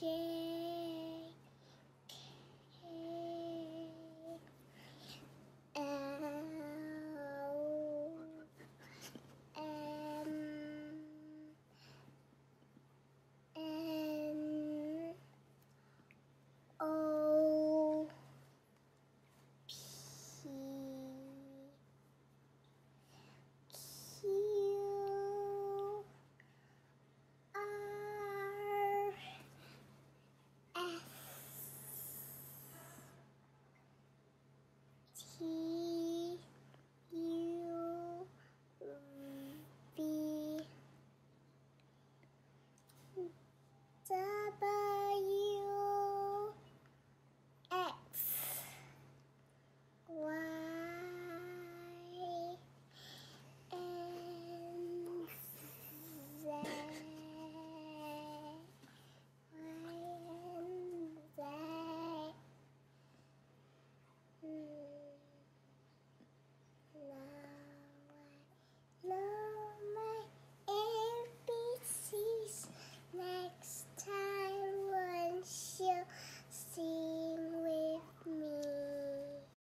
Jane.